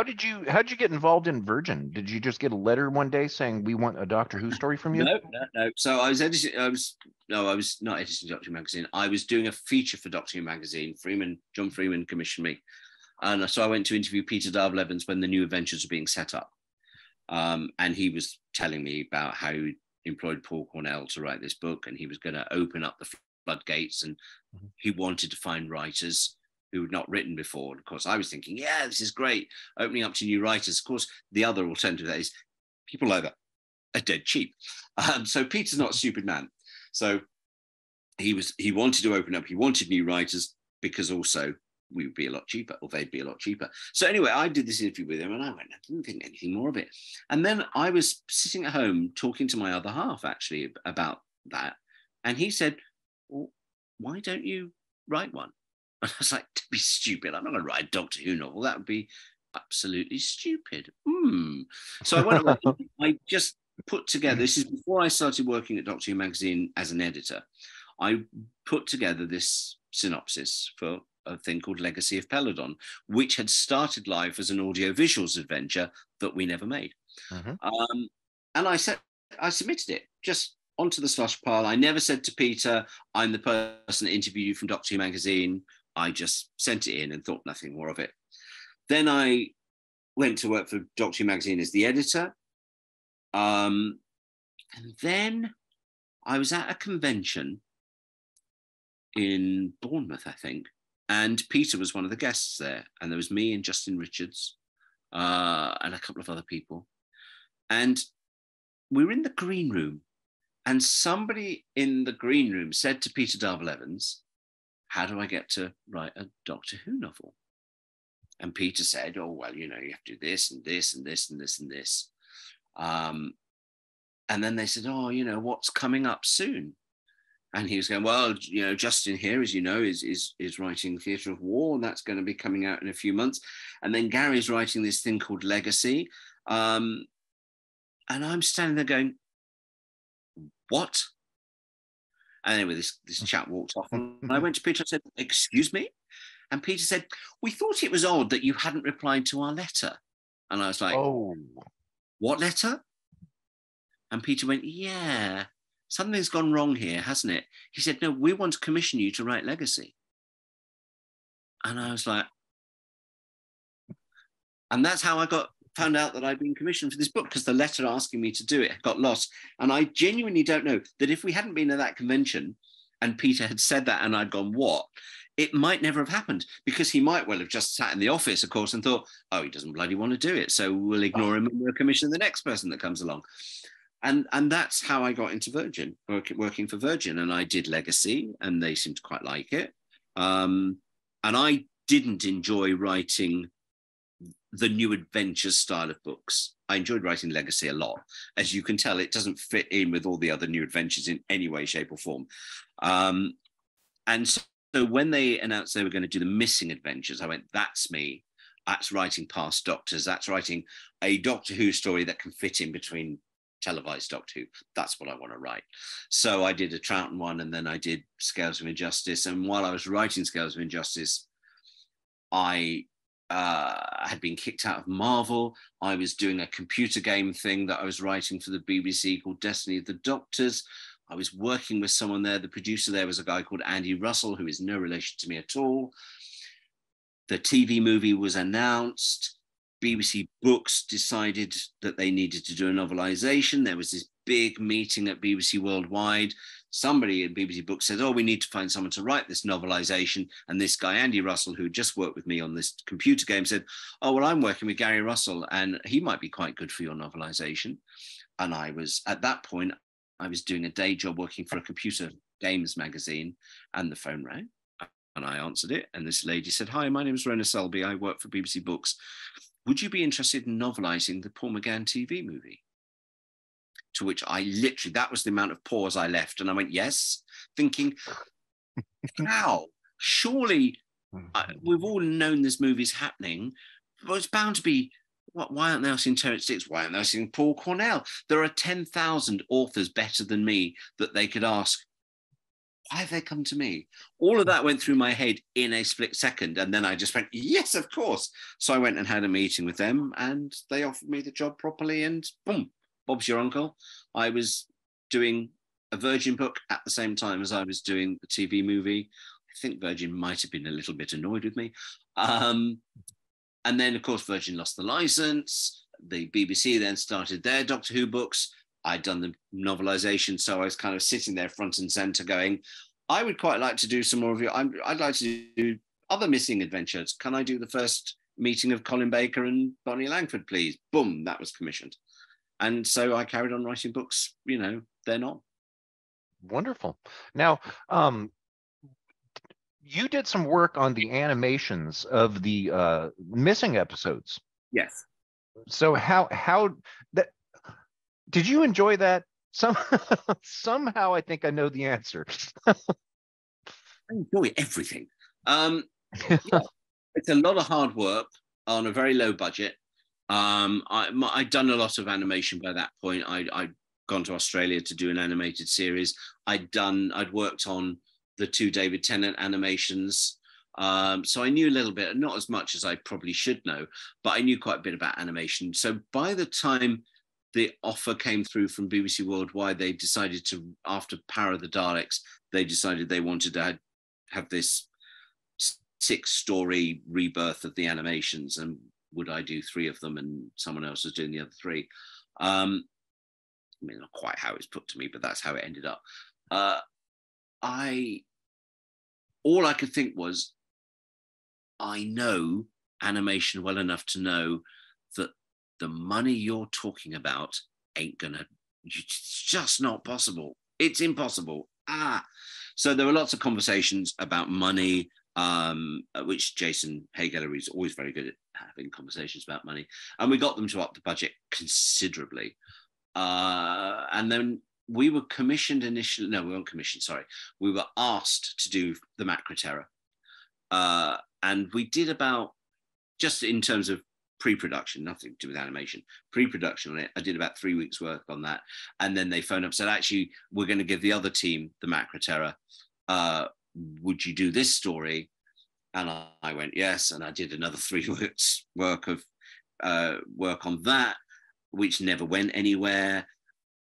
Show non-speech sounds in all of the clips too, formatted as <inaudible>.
How did you how did you get involved in Virgin? Did you just get a letter one day saying we want a Doctor Who story from you? No, no, no. So I was editing. I was no, I was not editing Doctor Who magazine. I was doing a feature for Doctor Who magazine. Freeman, John Freeman commissioned me, and so I went to interview Peter Evans when the new adventures were being set up, um, and he was telling me about how he employed Paul Cornell to write this book, and he was going to open up the floodgates, and mm-hmm. he wanted to find writers who had not written before. And of course, I was thinking, yeah, this is great, opening up to new writers. Of course, the other alternative is people like that are dead cheap. <laughs> Um, so Peter's not a stupid man. So he was he wanted to open up. He wanted new writers because also we would be a lot cheaper, or they'd be a lot cheaper. So anyway, I did this interview with him, and I went, I didn't think anything more of it. And then I was sitting at home talking to my other half actually about that, and he said, well, "Why don't you write one?" <laughs> And I was like, to be stupid. I'm not going to write a Doctor Who novel. That would be absolutely stupid. Hmm. So I went away. <laughs> I just put together, this is before I started working at Doctor Who magazine as an editor. I put together this synopsis for a thing called Legacy of Peladon, which had started life as an audio visuals adventure that we never made. Mm-hmm. Um, and I said, I submitted it just onto the slush pile. I never said to Peter, I'm the person that interviewed you from Doctor Who magazine. I just sent it in and thought nothing more of it. Then I went to work for Doctor Who magazine as the editor. Um, and then I was at a convention in Bournemouth, I think, and Peter was one of the guests there. And there was me and Justin Richards uh, and a couple of other people. And we were in the green room, and somebody in the green room said to Peter Darvill Evans, how do I get to write a Doctor Who novel? And Peter said, oh, well, you know, you have to do this and this and this and this and this. Um, and then they said, oh, you know, what's coming up soon? And he was going, well, you know, Justin here, as you know, is is is writing Theatre of War, and that's going to be coming out in a few months. And then Gary's writing this thing called Legacy. Um, and I'm standing there going, what? And anyway, this, this mm. chap walked off. And <laughs> I went to Peter and said, Excuse me? And Peter said, We thought it was odd that you hadn't replied to our letter. And I was like, Oh, what letter? And Peter went, Yeah, something's gone wrong here, hasn't it? He said, No, we want to commission you to write Legacy. And I was like, and that's how I got found out that I'd been commissioned for this book because the letter asking me to do it got lost. And I genuinely don't know that if we hadn't been at that convention and Peter had said that and I'd gone, what? It might never have happened because he might well have just sat in the office, of course, and thought, oh, he doesn't bloody want to do it. So we'll ignore him and we'll commission the next person that comes along. And, and that's how I got into Virgin, work, working for Virgin. And I did Legacy and they seemed to quite like it. Um, and I didn't enjoy writing the new adventure style of books. I enjoyed writing Legacy a lot. As you can tell, it doesn't fit in with all the other new adventures in any way, shape, or form. Um, and so, when they announced they were going to do the missing adventures, I went, that's me. That's writing past Doctors. That's writing a Doctor Who story that can fit in between televised Doctor Who. That's what I want to write. So I did a Troughton one and then I did Scales of Injustice. And while I was writing Scales of Injustice, I uh, had been kicked out of Marvel. I was doing a computer game thing that I was writing for the BBC called Destiny of the Doctors. I was working with someone there. The producer there was a guy called Andy Russell, who is no relation to me at all. The TV movie was announced. BBC Books decided that they needed to do a novelization. There was this big meeting at BBC Worldwide somebody at BBC Books said, Oh, we need to find someone to write this novelization. And this guy, Andy Russell, who just worked with me on this computer game, said, Oh, well, I'm working with Gary Russell and he might be quite good for your novelization. And I was, at that point, I was doing a day job working for a computer games magazine and the phone rang. And I answered it. And this lady said, Hi, my name is Rona Selby. I work for BBC Books. Would you be interested in novelizing the Paul McGann TV movie? To which I literally, that was the amount of pause I left. And I went, yes, thinking, <laughs> how? Surely uh, we've all known this movie's happening, but it's bound to be. What, why aren't they asking Terrance Dicks? Why aren't they asking Paul Cornell? There are 10,000 authors better than me that they could ask. why have they come to me? All of that went through my head in a split second. And then I just went, yes, of course. So I went and had a meeting with them and they offered me the job properly. And boom, Bob's your uncle. I was doing a Virgin book at the same time as I was doing the TV movie. I think Virgin might have been a little bit annoyed with me. Um, and then, of course, Virgin lost the license. The BBC then started their Doctor Who books. I'd done the novelization, so I was kind of sitting there front and center going, I would quite like to do some more of your, i would like to do other missing adventures. Can I do the first meeting of Colin Baker and Bonnie Langford, please? Boom, that was commissioned. And so I carried on writing books, you know, they're not. Wonderful. Now, um, you did some work on the animations of the uh, missing episodes. Yes. So how how that did you enjoy that? Some <laughs> somehow I think I know the answer. <laughs> I enjoy everything. Um, <laughs> yeah, it's a lot of hard work on a very low budget. Um, I, had done a lot of animation by that point. I, I'd gone to Australia to do an animated series. I'd done, I'd worked on the two David Tennant animations. Um, so I knew a little bit, not as much as I probably should know, but I knew quite a bit about animation. So by the time the offer came through from BBC Worldwide, they decided to, after Power of the Daleks, they decided they wanted to have this six story rebirth of the animations. And would I do three of them and someone else was doing the other three? Um, I mean, not quite how it's put to me, but that's how it ended up. Uh, I, all I could think was, I know animation well enough to know that the money you're talking about ain't gonna it's just not possible it's impossible ah so there were lots of conversations about money um, which jason Haigh-Ellery is always very good at having conversations about money and we got them to up the budget considerably uh, and then we were commissioned initially no we weren't commissioned sorry we were asked to do the macra terror uh, and we did about just in terms of pre-production, nothing to do with animation, pre-production on it. I did about three weeks work on that. And then they phoned up, said, actually, we're going to give the other team the Macra Terror. Uh, would you do this story? And I, I, went, yes. And I did another <laughs> three weeks work of uh, work on that, which never went anywhere.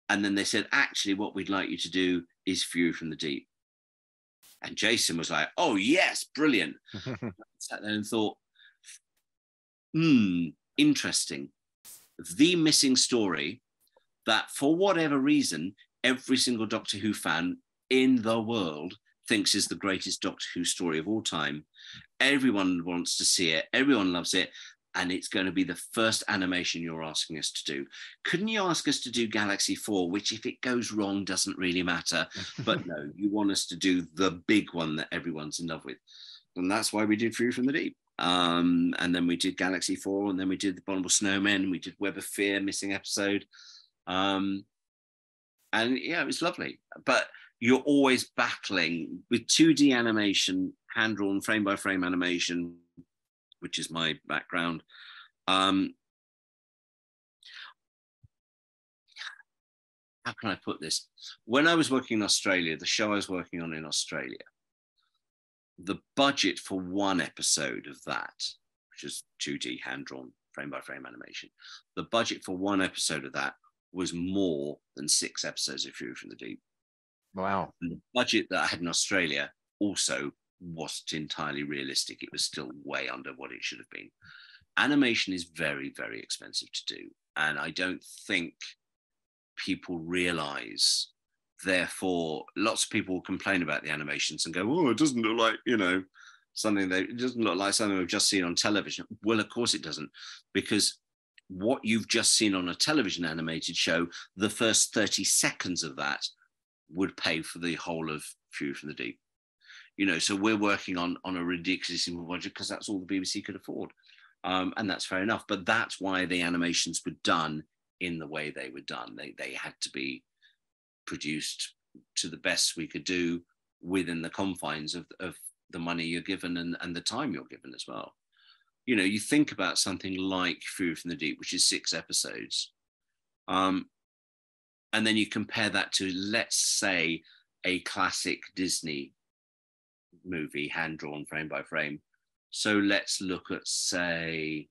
And then they said, actually, what we'd like you to do is Fury from the Deep. And Jason was like, oh, yes, brilliant. <laughs> sat there and thought, hmm, interesting. The missing story that, for whatever reason, every single Doctor Who fan in the world thinks is the greatest Doctor Who story of all time. Everyone wants to see it, everyone loves it. And it's going to be the first animation you're asking us to do. Couldn't you ask us to do Galaxy 4, which, if it goes wrong, doesn't really matter? But no, <laughs> you want us to do the big one that everyone's in love with. And that's why we did Fury from the Deep. Um, and then we did Galaxy 4, and then we did The Abominable Snowmen, we did Web of Fear, missing episode. Um, and yeah, it was lovely. But you're always battling with 2D animation, hand drawn, frame by frame animation, which is my background. Um, how can I put this? When I was working in Australia, the show I was working on in Australia, the budget for one episode of that, which is 2D hand drawn frame by frame animation, the budget for one episode of that was more than six episodes of Fury from the Deep. Wow. And the budget that I had in Australia also wasn't entirely realistic. It was still way under what it should have been. Animation is very, very expensive to do. And I don't think people realize therefore lots of people complain about the animations and go oh it doesn't look like you know something that it doesn't look like something we've just seen on television well of course it doesn't because what you've just seen on a television animated show the first 30 seconds of that would pay for the whole of Fury from the Deep you know so we're working on on a ridiculously simple budget because that's all the bbc could afford um, and that's fair enough but that's why the animations were done in the way they were done they, they had to be produced to the best we could do within the confines of, of the money you're given and, and the time you're given as well. You know, you think about something like Fury from the Deep, which is six episodes. Um, and then you compare that to, let's say, a classic Disney movie, hand drawn frame by frame. So let's look at, say,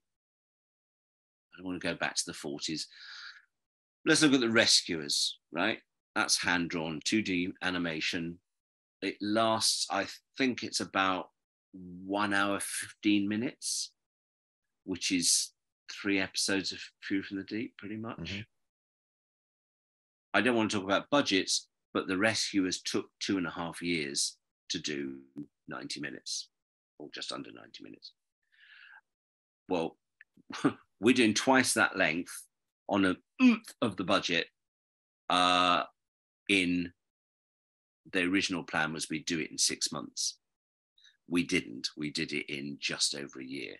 I don't want to go back to the 40s. Let's look at The Rescuers, right? That's hand drawn, 2D animation. It lasts, I think it's about one hour, 15 minutes, which is three episodes of Fury from the Deep, pretty much. Mm-hmm. I don't want to talk about budgets, but The Rescuers took two and a half years to do 90 minutes or just under 90 minutes. Well, <laughs> we're doing twice that length on a of the budget uh, in the original plan was we do it in six months. We didn't. We did it in just over a year.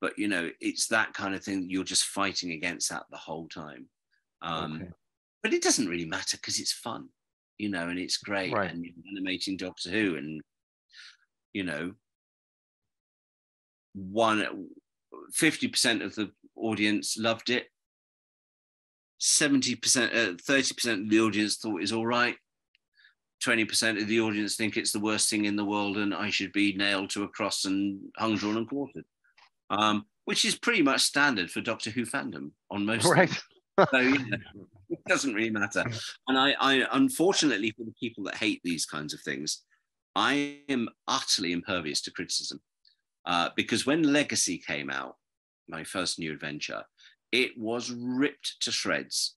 But you know, it's that kind of thing. You're just fighting against that the whole time. Um, okay. But it doesn't really matter because it's fun, you know, and it's great. Right. And animating Doctor Who, and you know, one 50% of the audience loved it 70% uh, 30% of the audience thought it was all right 20% of the audience think it's the worst thing in the world and i should be nailed to a cross and hung drawn and quartered um, which is pretty much standard for doctor who fandom on most <laughs> right so <laughs> it doesn't really matter and I, I unfortunately for the people that hate these kinds of things i am utterly impervious to criticism uh, because when Legacy came out, my first new adventure, it was ripped to shreds.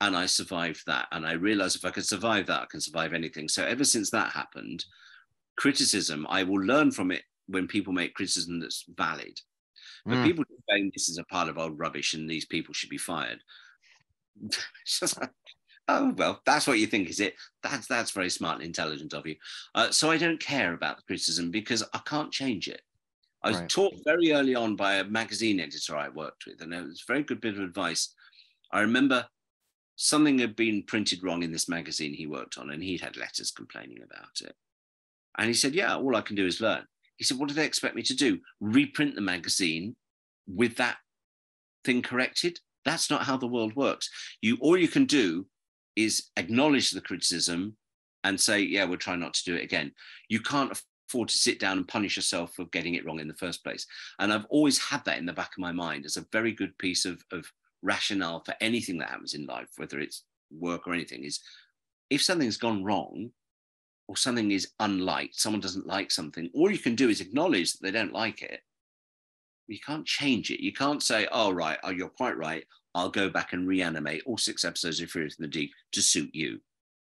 And I survived that. And I realized if I could survive that, I can survive anything. So ever since that happened, criticism, I will learn from it when people make criticism that's valid. But mm. people saying this is a pile of old rubbish and these people should be fired. <laughs> oh well, that's what you think, is it? That's that's very smart and intelligent of you. Uh, so I don't care about the criticism because I can't change it. I was right. taught very early on by a magazine editor I worked with, and it was a very good bit of advice. I remember something had been printed wrong in this magazine he worked on, and he'd had letters complaining about it. And he said, Yeah, all I can do is learn. He said, What do they expect me to do? Reprint the magazine with that thing corrected? That's not how the world works. You all you can do is acknowledge the criticism and say, Yeah, we'll try not to do it again. You can't afford to sit down and punish yourself for getting it wrong in the first place. And I've always had that in the back of my mind as a very good piece of, of rationale for anything that happens in life, whether it's work or anything, is if something's gone wrong or something is unliked, someone doesn't like something, all you can do is acknowledge that they don't like it. You can't change it. You can't say, oh, right, oh, you're quite right. I'll go back and reanimate all six episodes of Fury from the Deep to suit you.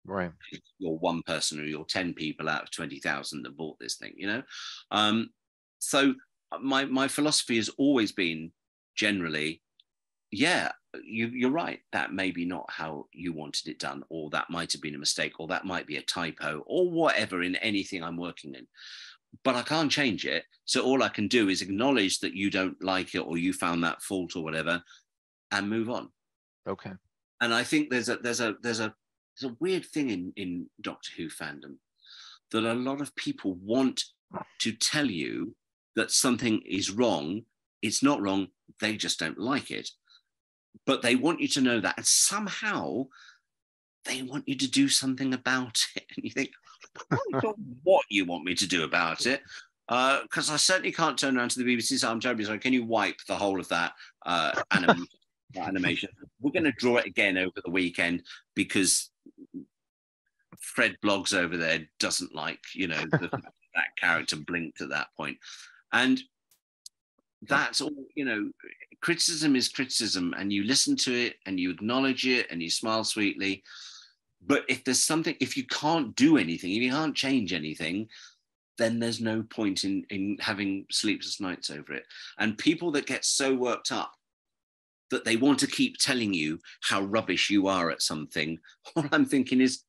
Right. You're one person or you're 10 people out of 20,000 that bought this thing you know? Um, so uh, my my philosophy has always been generally yeah you, you're right that may be not how you wanted it done or that might have been a mistake or that might be a typo or whatever in anything i'm working in. But i can't change it so all i can do is acknowledge that you don't like it or you found that fault or whatever and move on okay and i think there's a there's a there's a there's a weird thing in, in Doctor Who fandom that a lot of people want to tell you that something is wrong. It's not wrong, they just don't like it. But they want you to know that. And somehow they want you to do something about it. <laughs> And you think, what you want me to do about it. Because uh, I certainly can't turn around to the BBC and say, I'm terribly sorry, can you wipe the whole of that uh, <laughs> anim- animation? We're going to draw it again over the weekend because Fred Bloggs over there doesn't like, you know, the, <laughs> that character blinked at that point. And that's all, you know, criticism is criticism, and you listen to it and you acknowledge it and you smile sweetly. But if there's something, if you can't do anything, if you can't change anything, then there's no point in, in having sleepless nights over it. And people that get so worked up that they want to keep telling you how rubbish you are at something, <laughs> all I'm thinking is,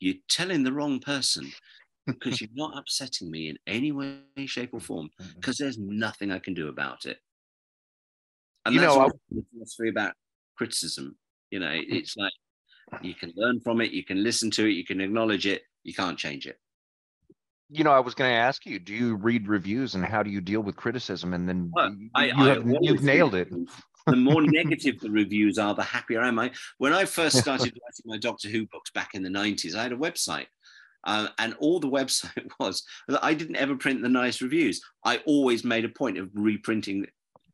you're telling the wrong person because <laughs> you're not upsetting me in any way, shape, or form because mm-hmm. there's nothing I can do about it. And you that's know, the philosophy about criticism. You know, it's like you can learn from it, you can listen to it, you can acknowledge it, you can't change it. You know, I was going to ask you, do you read reviews and how do you deal with criticism? And then well, you, I, you have, you've nailed it. The more negative the reviews are, the happier am I. When I first started <laughs> writing my Doctor Who books back in the 90s, I had a website. Uh, and all the <laughs> website was that I didn't ever print the nice reviews. I always made a point of reprinting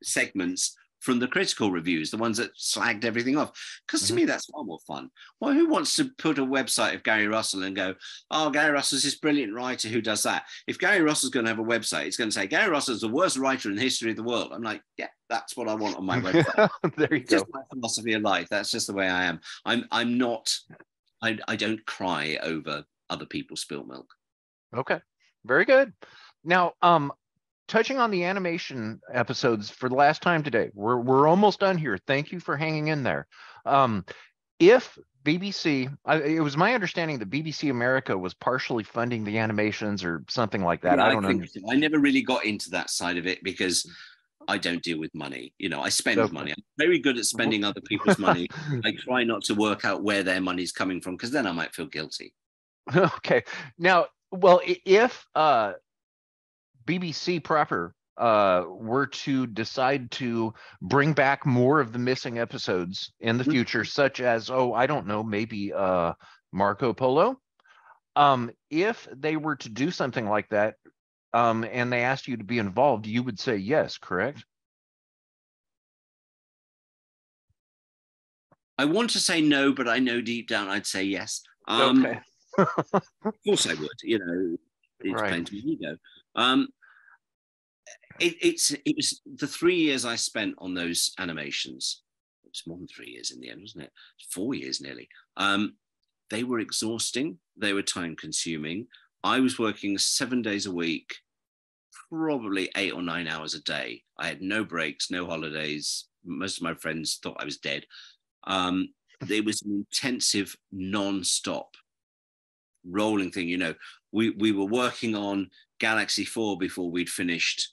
segments from the critical reviews, the ones that slagged everything off. Because to mm-hmm. me, that's far more fun. Well, who wants to put a website of Gary Russell and go, oh, Gary Russell's this brilliant writer who does that? If Gary Russell's going to have a website, it's going to say, Gary Russell's the worst writer in the history of the world. I'm like, yeah, that's what I want on my website. <laughs> there you it's go. Just my philosophy of life. That's just the way I am. I'm, I'm not, I, I don't cry over other people's spilt milk. Okay, very good. Now, um, touching on the animation episodes for the last time today. We're we're almost done here. Thank you for hanging in there. Um, if BBC, I, it was my understanding that BBC America was partially funding the animations or something like that. Yeah, I don't know. I never really got into that side of it because I don't deal with money. You know, I spend okay. money. I'm very good at spending other people's money. I <laughs> try not to work out where their money's coming from because then I might feel guilty. <laughs> Okay. Now, well, if uh, BBC proper uh, were to decide to bring back more of the missing episodes in the mm-hmm. future, such as, oh, I don't know, maybe uh, Marco Polo. Um, if they were to do something like that um, and they asked you to be involved, you would say yes, correct? I want to say no, but I know deep down I'd say yes. Um, okay. <laughs> of course I would. You know, it's right. playing to my ego. Um, it, it's it was the three years I spent on those animations. It's more than three years in the end, wasn't it? Four years nearly. Um, they were exhausting. They were time consuming. I was working seven days a week, probably eight or nine hours a day. I had no breaks, no holidays. Most of my friends thought I was dead. Um, it was an intensive, non-stop rolling thing. You know, we we were working on Galaxy 4 before we'd finished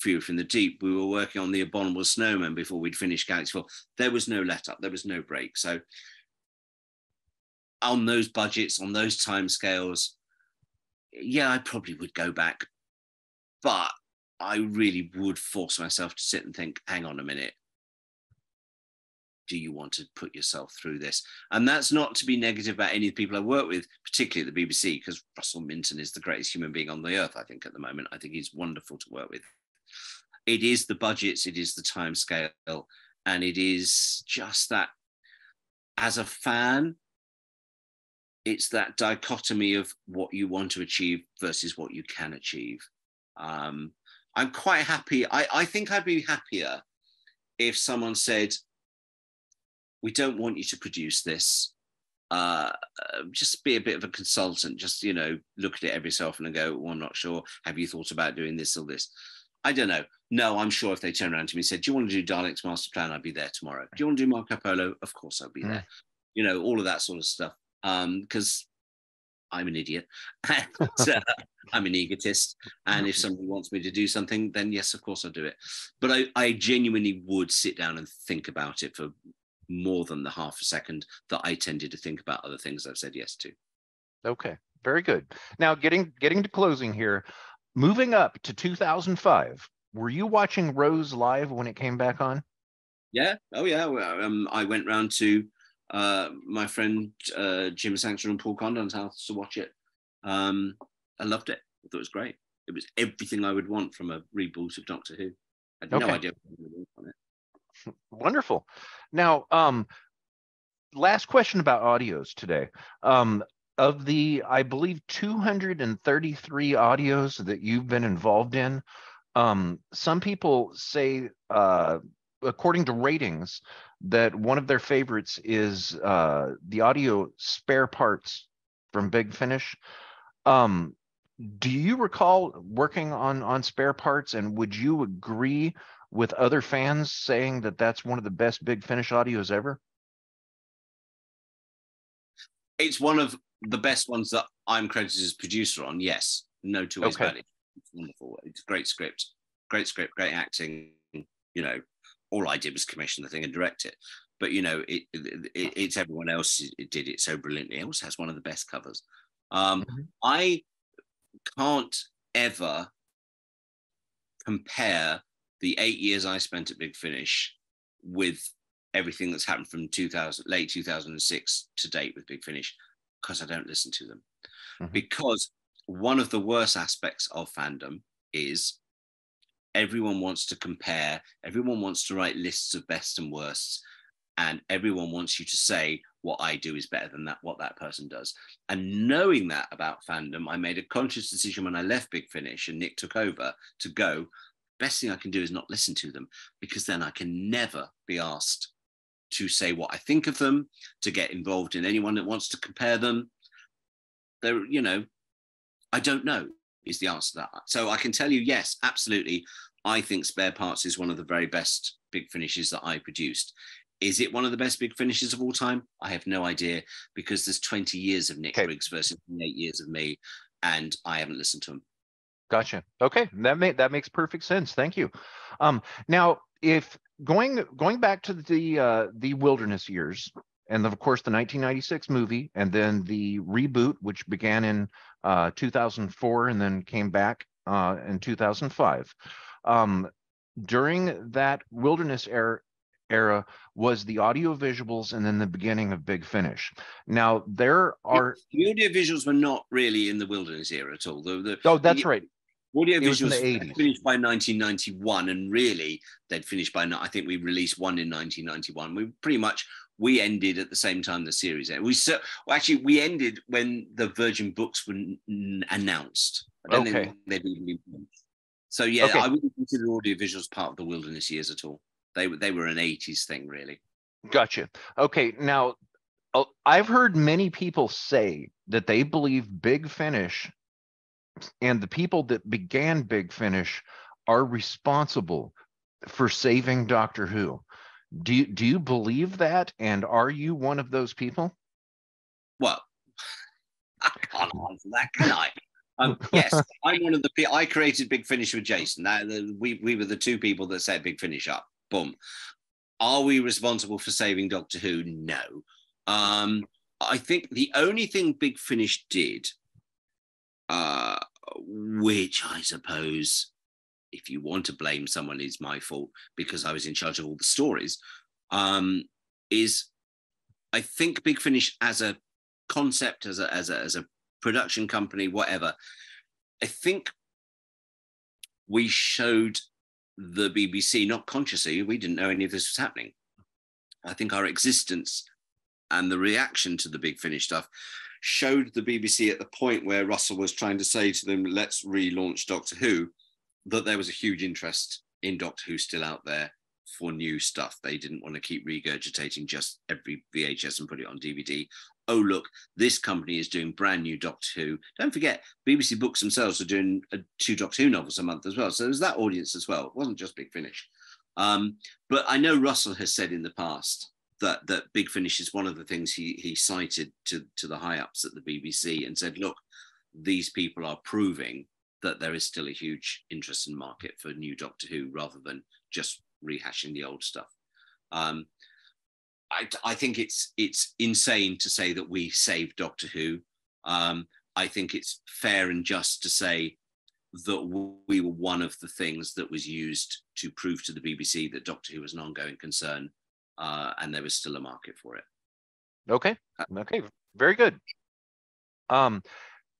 Fury from the Deep. We were working on the Abominable Snowmen before we'd finished Galaxy 4. There was no let up, there was no break. So on those budgets, on those time scales, yeah, I probably would go back. But I really would force myself to sit and think, hang on a minute, do you want to put yourself through this? And that's not to be negative about any of the people I work with, particularly at the BBC, because Russell Minton is the greatest human being on the earth, I think, at the moment. I think he's wonderful to work with. It is the budgets, it is the time scale, and it is just that as a fan, it's that dichotomy of what you want to achieve versus what you can achieve. Um, I'm quite happy. I, I think I'd be happier if someone said, we don't want you to produce this. Uh, uh, just be a bit of a consultant. Just you know, look at it every so often and go, "Well, I'm not sure. Have you thought about doing this or this?" I don't know. No, I'm sure if they turn around to me and said, "Do you want to do Dalek's Master Plan?" I'd be there tomorrow. Do you want to do Marco Polo? Of course, I'll be mm. there. You know, all of that sort of stuff. Because um, I'm an idiot. <laughs> <laughs> and, uh, I'm an egotist. And if somebody wants me to do something, then yes, of course I'll do it. But I, I genuinely would sit down and think about it for more than the half a second that I tended to think about other things I've said yes to. Okay, very good. Now getting getting to closing here, moving up to 2005. Were you watching Rose live when it came back on? Yeah. Oh yeah. Well, um, I went round to uh, my friend uh, Jim Sangster and Paul Condon's house to watch it. Um, I loved it. I thought it was great. It was everything I would want from a reboot of Doctor Who. I had okay. no idea on it. <laughs> Wonderful. Now, um, last question about audios today. Um, of the, I believe, 233 audios that you've been involved in, um, some people say, uh, according to ratings, that one of their favorites is uh, the audio spare parts from Big Finish. Um, do you recall working on on spare parts, and would you agree with other fans saying that that's one of the best Big Finish audios ever? It's one of the best ones that I'm credited as producer on. Yes, no two ways okay. about it. It's wonderful. It's a great script, great script, great acting. You know, all I did was commission the thing and direct it. But you know, it, it, it's everyone else it did it so brilliantly. It also has one of the best covers. Um, mm-hmm. I can't ever compare the eight years I spent at Big Finish with everything that's happened from 2000 late 2006 to date with Big Finish because I don't listen to them. Mm-hmm. Because one of the worst aspects of fandom is everyone wants to compare, everyone wants to write lists of best and worst, and everyone wants you to say what I do is better than that what that person does. And knowing that about fandom, I made a conscious decision when I left Big Finish and Nick took over to go. Best thing I can do is not listen to them because then I can never be asked to say what I think of them, to get involved in anyone that wants to compare them. They're, you know, I don't know is the answer to that. So I can tell you, yes, absolutely. I think Spare Parts is one of the very best big finishes that I produced. Is it one of the best big finishes of all time? I have no idea because there's 20 years of Nick okay. Briggs versus eight years of me, and I haven't listened to him. Gotcha. Okay, that that makes perfect sense. Thank you. Um, now, if going going back to the uh, the wilderness years, and of course the 1996 movie, and then the reboot, which began in uh, 2004 and then came back uh, in 2005. Um, during that wilderness era, era was the audio visuals and then the beginning of Big Finish. Now there are the audio visuals were not really in the wilderness era at all. The, the, oh, that's the, right. Audio visuals finished by 1991, and really they'd finished by. I think we released one in 1991. We pretty much we ended at the same time the series ended. We so well, actually we ended when the Virgin books were n- announced. I don't okay. think they'd even So yeah, okay. I wouldn't consider audio visuals part of the wilderness years at all. They were they were an 80s thing really. Gotcha. Okay, now uh, I've heard many people say that they believe Big Finish and the people that began Big Finish are responsible for saving Doctor Who. Do you, do you believe that? And are you one of those people? Well, <laughs> I can't answer that, can I? Um, <laughs> yes, I'm one of the. I created Big Finish with Jason. That we we were the two people that set Big Finish up. Boom. Are we responsible for saving Doctor Who? No. Um, I think the only thing Big Finish did, uh, which I suppose if you want to blame someone, is my fault because I was in charge of all the stories. Um, is I think Big Finish as a concept, as a as a as a production company, whatever. I think we showed the BBC not consciously. We didn't know any of this was happening. I think our existence and the reaction to the Big Finish stuff showed the BBC at the point where Russell was trying to say to them, "Let's relaunch Doctor Who." that there was a huge interest in Doctor Who still out there for new stuff. They didn't want to keep regurgitating just every VHS and put it on DVD. Oh, look, this company is doing brand new Doctor Who. Don't forget, BBC Books themselves are doing uh, two Doctor Who novels a month as well. So there's that audience as well. It wasn't just Big Finish. Um, but I know Russell has said in the past that that Big Finish is one of the things he he cited to to the high ups at the BBC and said, look, these people are proving that there is still a huge interest in market for new Doctor Who rather than just rehashing the old stuff. Um, I, I, think it's it's insane to say that we saved Doctor Who. Um, I think it's fair and just to say that we were one of the things that was used to prove to the BBC that Doctor Who was an ongoing concern, uh, and there was still a market for it. Okay. Uh, okay. Very good. Um,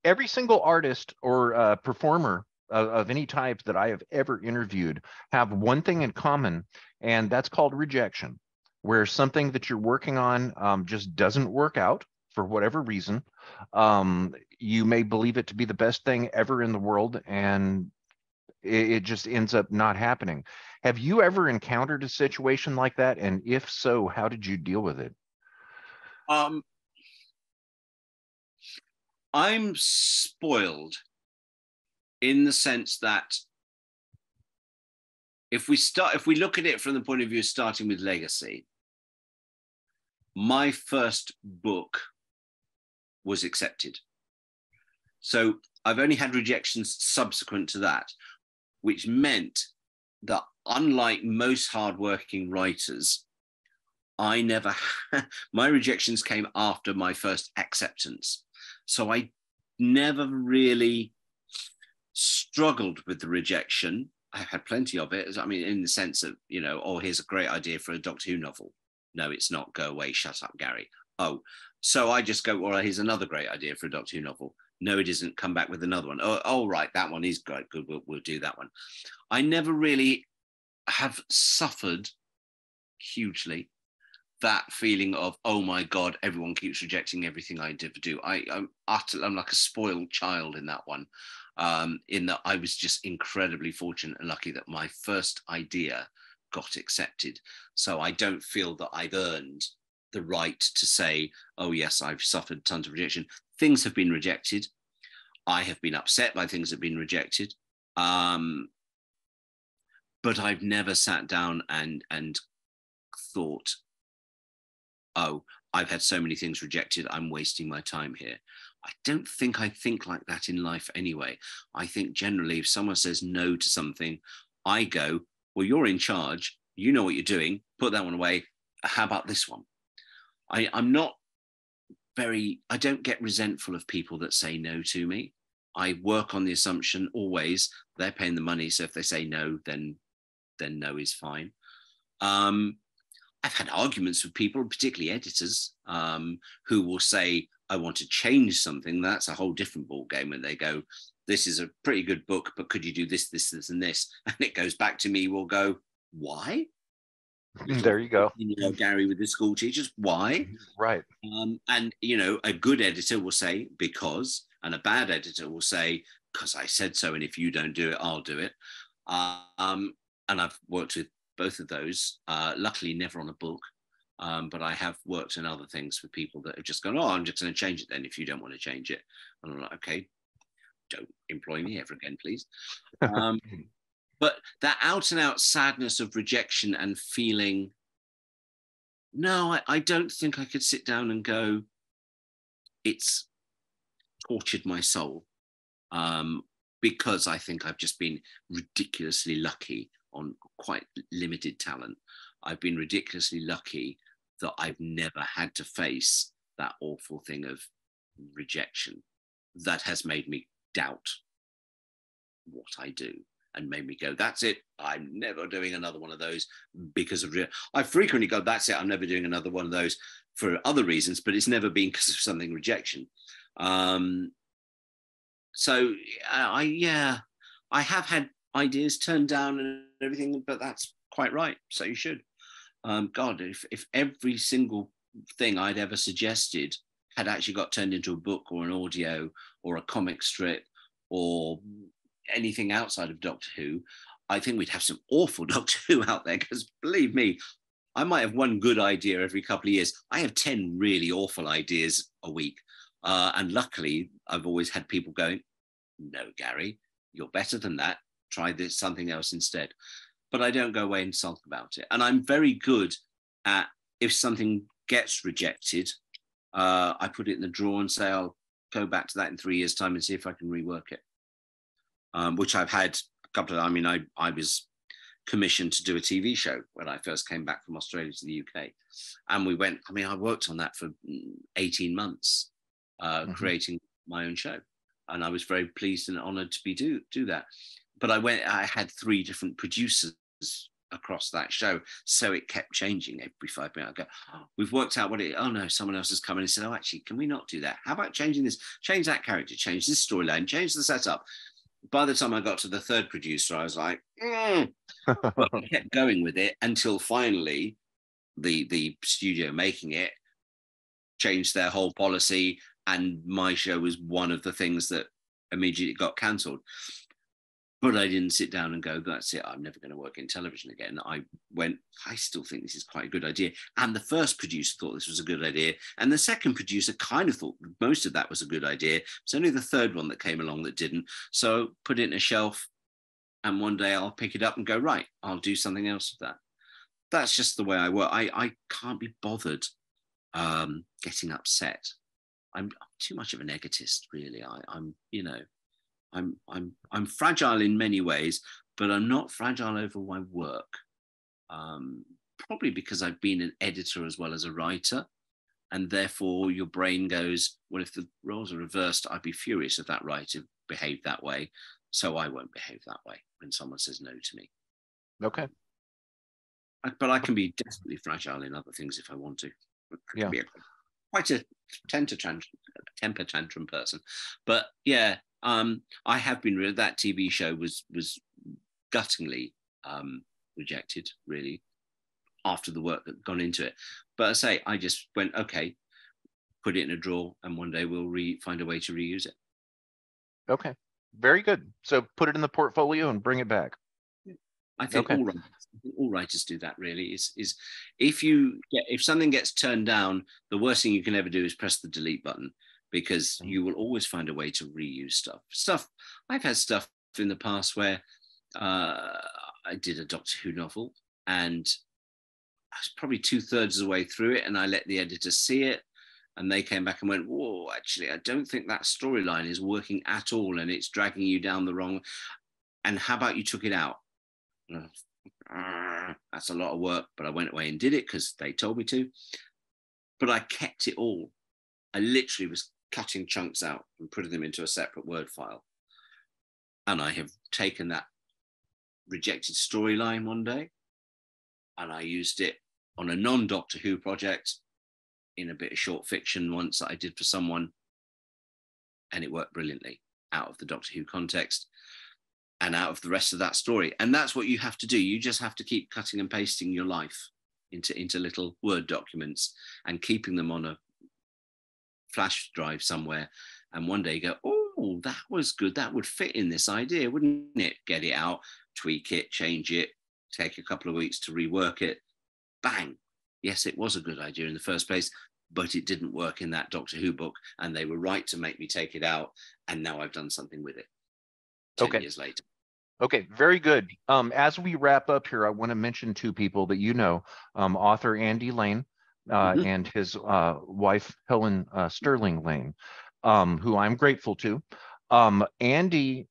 every single artist or uh, performer of, of, any type that I have ever interviewed have one thing in common, and that's called rejection, where something that you're working on um, just doesn't work out for whatever reason. Um, you may believe it to be the best thing ever in the world, and it, it just ends up not happening. Have you ever encountered a situation like that? And if so, how did you deal with it? Um, I'm spoiled in the sense that if we start if we look at it from the point of view of starting with legacy my first book was accepted so i've only had rejections subsequent to that which meant that unlike most hardworking writers i never <laughs> my rejections came after my first acceptance so I never really struggled with the rejection I had plenty of it. I mean, in the sense of, you know, oh, here's a great idea for a Doctor Who novel. No, it's not. Go away. Shut up, Gary. Oh, so I just go, well, here's another great idea for a Doctor Who novel. No, it isn't. Come back with another one. Oh, oh right. That one is great. Good. We'll, we'll do that one. I never really have suffered hugely that feeling of oh my god everyone keeps rejecting everything i ever do i i'm i'm like a spoiled child in that one um, in that I was just incredibly fortunate and lucky that my first idea got accepted. So I don't feel that I've earned the right to say, oh, yes, I've suffered tons of rejection. Things have been rejected. I have been upset by things that have been rejected. Um, but I've never sat down and and thought, oh, I've had so many things rejected, I'm wasting my time here. I don't think I think like that in life anyway. I think generally, if someone says no to something, I go, Well, you're in charge. You know what you're doing. Put that one away. How about this one? I, I'm not very, I don't get resentful of people that say no to me. I work on the assumption always they're paying the money. So if they say no, then then no is fine. Um, I've had arguments with people, particularly editors, um, who will say, I want to change something, that's a whole different ball game. And they go, "This is a pretty good book, but could you do this, this, this, and this?" <laughs> And it goes back to me. We'll go, "Why?" There you go. <laughs> You know, Gary with the school teachers, why? Right. Um, and you know, a good editor will say because, and a bad editor will say because I said so, and if you don't do it, I'll do it. Um, and I've worked with both of those. Uh, luckily, never on a book. Um, but I have worked in other things with people that have just gone, oh, I'm just going to change it then if you don't want to change it. And I'm like, okay, don't employ me ever again, please. <laughs> Um, but that out and out sadness of rejection and feeling, no, I, I don't think I could sit down and go, it's tortured my soul. Um, because I think I've just been ridiculously lucky on quite limited talent. I've been ridiculously lucky that I've never had to face that awful thing of rejection that has made me doubt what I do and made me go, that's it. I'm never doing another one of those because of. I frequently go, that's it. I'm never doing another one of those for other reasons, but it's never been because of something rejection. Um, so I, yeah, I have had ideas turned down and everything, but that's quite right. So you should um, God, if, if every single thing I'd ever suggested had actually got turned into a book or an audio or a comic strip or anything outside of Doctor Who, I think we'd have some awful <laughs> Doctor Who out there. Because believe me, I might have one good idea every couple of years. I have 10 really awful ideas a week. Uh, and luckily, I've always had people going, No, Gary, you're better than that. Try this something else instead but I don't go away and sulk about it. And I'm very good at if something gets rejected, uh, I put it in the drawer and say I'll go back to that in three years' time and see if I can rework it. Um, which I've had a couple of. I mean, I I was commissioned to do a TV show when I first came back from Australia to the UK, and we went. I mean, I worked on that for 18 months, uh, mm-hmm. creating my own show, and I was very pleased and honoured to be do do that but I went. I had three different producers across that show, so it kept changing every five minutes. I go, oh, we've worked out what it. Oh no, someone else has come in and said, oh, actually, can we not do that? How about changing this? Change that character. Change this storyline. Change the setup. By the time I got to the third producer, I was like, mm. but I <laughs> kept going with it until finally, the the studio making it changed their whole policy, and my show was one of the things that immediately got cancelled but I didn't sit down and go, that's it, I'm never going to work in television again. I went, I still think this is quite a good idea. And the first producer thought this was a good idea. And the second producer kind of thought most of that was a good idea. It's only the third one that came along that didn't. So put it in a shelf. And one day I'll pick it up and go, right, I'll do something else with that. That's just the way I work. I, I can't be bothered um, getting upset. I'm, too much of an egotist, really. I, I'm, you know, I'm I'm I'm fragile in many ways, but I'm not fragile over my work. Um, probably because I've been an editor as well as a writer, and therefore your brain goes, well, if the roles are reversed, I'd be furious if that writer behaved that way. So I won't behave that way when someone says no to me. Okay. But I can be desperately fragile in other things if I want to. yeah. Quite a temper tantrum, temper tantrum person. But yeah, um, I have been. That TV show was was guttingly um, rejected, really, after the work that gone into it. But I say, I just went, okay, put it in a drawer, and one day we'll re- find a way to reuse it. Okay, very good. So put it in the portfolio and bring it back. I think okay. all writers, all writers do that. Really, is is if you get if something gets turned down, the worst thing you can ever do is press the delete button because mm-hmm. you will always find a way to reuse stuff. Stuff I've had stuff in the past where uh, I did a Doctor Who novel and I was probably two thirds of the way through it, and I let the editor see it, and they came back and went, "Whoa, actually, I don't think that storyline is working at all, and it's dragging you down the wrong." And how about you took it out? Mm. that's a lot of work, but I went away and did it because they told me to. But I kept it all. I literally was cutting chunks out and putting them into a separate Word file. And I have taken that rejected storyline one day and I used it on a non Doctor Who project in a bit of short fiction once that I did for someone. And it worked brilliantly out of the Doctor Who context and out of the rest of that story. And that's what you have to do. You just have to keep cutting and pasting your life into, into little Word documents and keeping them on a flash drive somewhere. And one day you go, oh, that was good. That would fit in this idea, wouldn't it? Get it out, tweak it, change it, take a couple of weeks to rework it. Bang. Yes, it was a good idea in the first place, but it didn't work in that Doctor Who book. And they were right to make me take it out. And now I've done something with it. 10 okay. years later. Okay, very good. Um, as we wrap up here, I want to mention two people that you know, um, author Andy Lane uh, mm-hmm. and his uh, wife Helen uh, Sterling Lane, um, who I'm grateful to. Um, Andy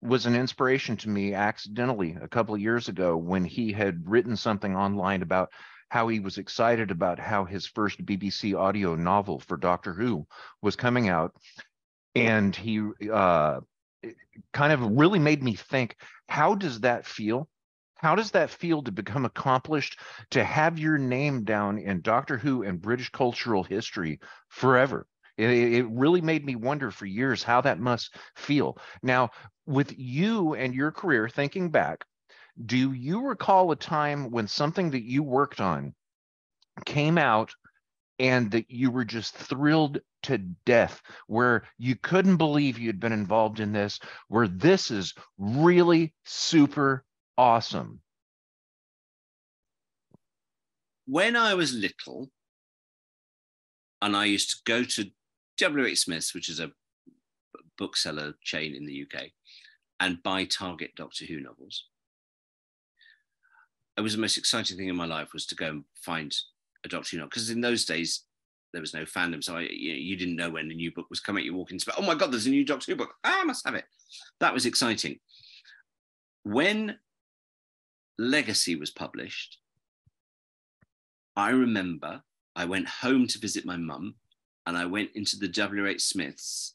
was an inspiration to me accidentally a couple of years ago when he had written something online about how he was excited about how his first BBC audio novel for Doctor Who was coming out. And he uh, kind of really made me think how does that feel? How does that feel to become accomplished, to have your name down in Doctor Who and British cultural history forever? It, it, really made me wonder for years how that must feel. Now, with you and your career, thinking back, do you recall a time when something that you worked on came out and that you were just thrilled to death, where you couldn't believe you'd been involved in this, where this is really super awesome? When I was little, and I used to go to WH Smith's, which is a bookseller chain in the UK, and buy Target Doctor Who novels. It was the most exciting thing in my life was to go and find a Doctor Who novel because in those days there was no fandom, so I, you, know, you, didn't know when the new book was coming. You walk into, oh my god, there's a new Doctor Who book. Ah, I must have it. That was exciting. When Legacy was published, I remember I went home to visit my mum and I went into the WH Smiths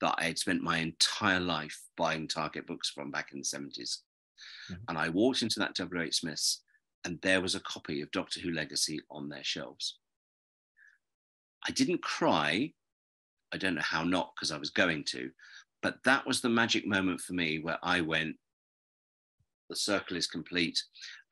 that I had spent my entire life buying Target books from back in the 70s. Mm-hmm. And I walked into that WH Smiths and there was a copy of Doctor Who Legacy on their shelves. I didn't cry. I don't know how not, because I was going to, but that was the magic moment for me where I went, the circle is complete.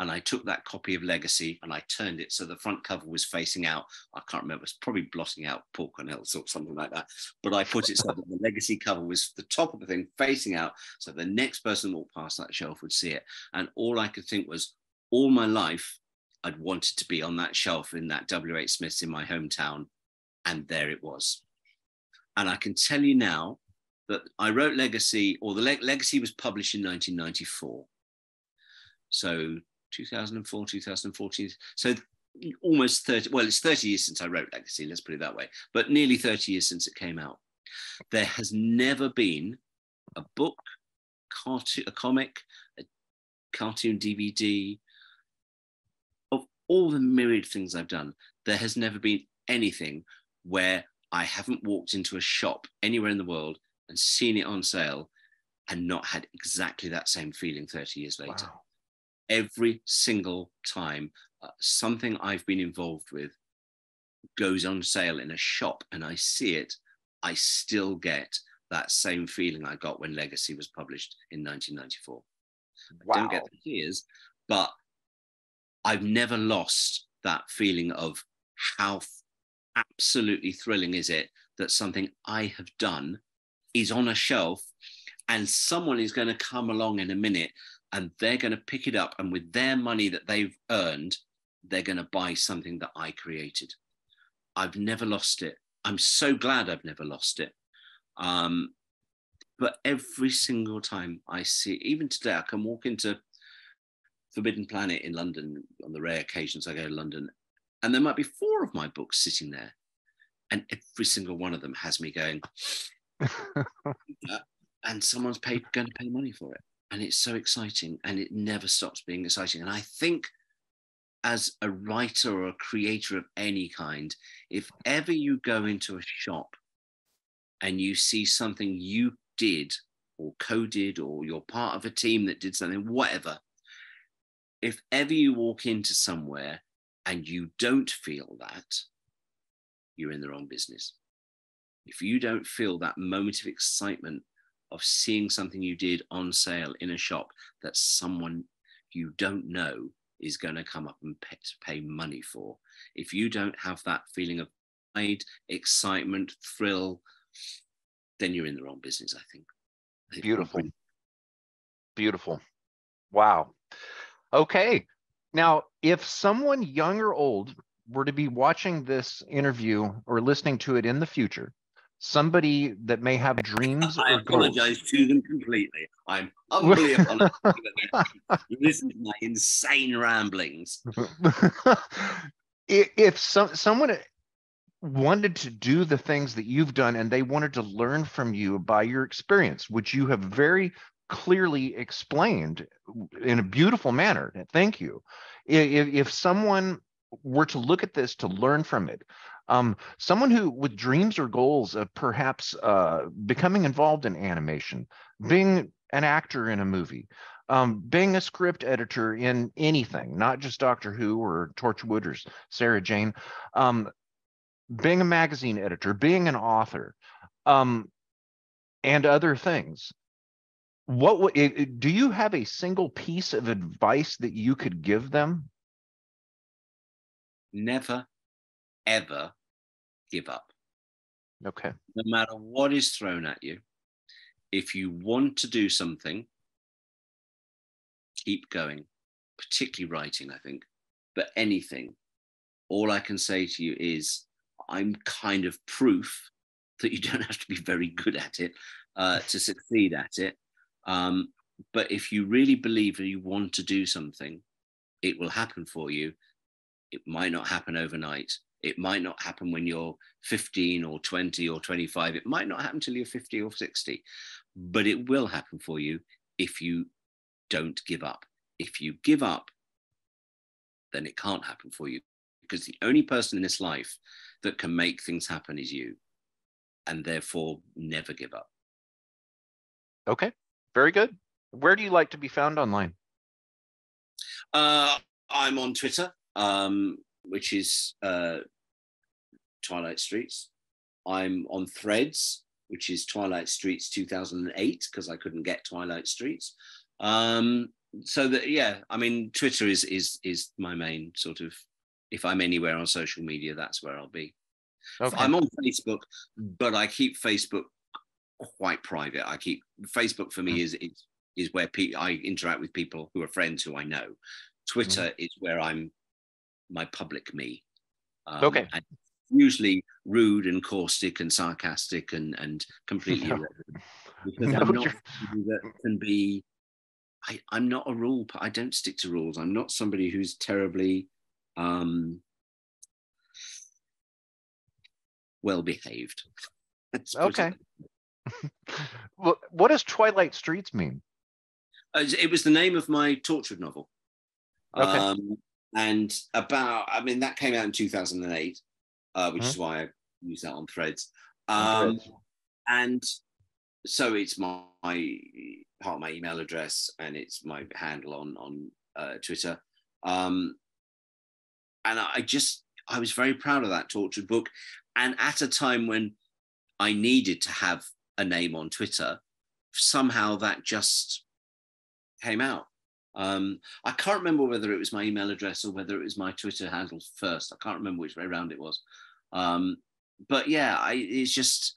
And I took that copy of Legacy and I turned it so the front cover was facing out. I can't remember, it's probably blotting out Paul Cornell's or something like that. But I put it so that the <laughs> Legacy cover was the top of the thing facing out so the next person walked past that shelf would see it. And all I could think was, all my life, I'd wanted to be on that shelf in that WH Smith's in my hometown. And there it was. And I can tell you now that I wrote Legacy, or the Le- Legacy was published in 1994. So 2004, 2014. So almost 30, well, it's 30 years since I wrote Legacy, let's put it that way, but nearly 30 years since it came out. There has never been a book, cartoon, a comic, a cartoon DVD, all the myriad things I've done, there has never been anything where I haven't walked into a shop anywhere in the world and seen it on sale and not had exactly that same feeling 30 years later. Wow. Every single time uh, something I've been involved with goes on sale in a shop and I see it, I still get that same feeling I got when Legacy was published in 1994. Wow. I don't get the tears, but I've never lost that feeling of how absolutely thrilling is it that something I have done is on a shelf and someone is going to come along in a minute and they're going to pick it up and with their money that they've earned they're going to buy something that I created. I've never lost it. I'm so glad I've never lost it. Um, but every single time I see, even today, I can walk into Forbidden Planet in London on the rare occasions I go to London, and there might be four of my books sitting there, and every single one of them has me going, <laughs> and someone's paid, going to pay money for it. And it's so exciting, and it never stops being exciting. And I think as a writer or a creator of any kind, if ever you go into a shop and you see something you did or coded or you're part of a team that did something, whatever, if ever you walk into somewhere and you don't feel that, you're in the wrong business. If you don't feel that moment of excitement of seeing something you did on sale in a shop that someone you don't know is going to come up and pay, money for. If you don't have that feeling of pride, excitement, thrill, then you're in the wrong business. I think Beautiful. Beautiful. Wow. Okay. Now, if someone young or old were to be watching this interview or listening to it in the future, somebody that may have dreams I or goals. apologize to them completely. I'm <laughs> humbly apologizing. Listen to my insane ramblings. If some someone wanted to do the things that you've done and they wanted to learn from you by your experience which you have very clearly explained in a beautiful manner thank you if, if someone were to look at this to learn from it um, someone who with dreams or goals of perhaps uh, becoming involved in animation being an actor in a movie um, being a script editor in anything, not just Doctor Who or Torchwood or Sarah Jane, um, being a magazine editor, being an author, um, and other things. What would i- i- do you have a single piece of advice that you could give them? Never, ever give up. Okay. No matter what is thrown at you, if you want to do something, keep going, particularly writing, I think, but anything. All I can say to you is I'm kind of proof that you don't <laughs> have to be very good at it uh, to succeed at it. Um, but if you really believe that you want to do something, it will happen for you. It might not happen overnight. It might not happen when you're 15 or 20 or 25. It might not happen till you're 50 or 60, but it will happen for you if you don't give up. If you give up, then it can't happen for you because the only person in this life that can make things happen is you. And therefore, never give up. Okay. Very good. Where do you like to be found online? Uh, I'm on Twitter, um, which is uh, Twilight Streets. I'm on Threads, which is Twilight Streets 2008, because I couldn't get Twilight Streets. Um, so that yeah, I mean, Twitter is is is my main sort of. If I'm anywhere on social media, that's where I'll be. Okay. I'm on Facebook, but I keep Facebook quite private. I keep Facebook for me Mm. is is is where pe- I interact with people who are friends who I know. Twitter is where I'm my public me. Um, Okay. And usually rude and caustic and sarcastic and and completely <laughs> No. because No, I'm not that can be. I, I'm not a rule. I don't stick to rules. I'm not somebody who's terribly um, well behaved. Let's <laughs> put it Okay. What does Twilight Streets mean? Uh, it was the name of my tortured novel. Okay. Um, and about, I mean, that came out in 2008, uh, which Mhm. is why I use that on threads. Um, Threads. and so it's my, my, part of my email address and it's my handle on on uh, Twitter. Um, and I just I was very proud of that tortured book, and at a time when I needed to have a name on Twitter, somehow that just came out. Um, I can't remember whether it was my email address or whether it was my Twitter handle first. I can't remember which way around it was. Um, but yeah, I, it's just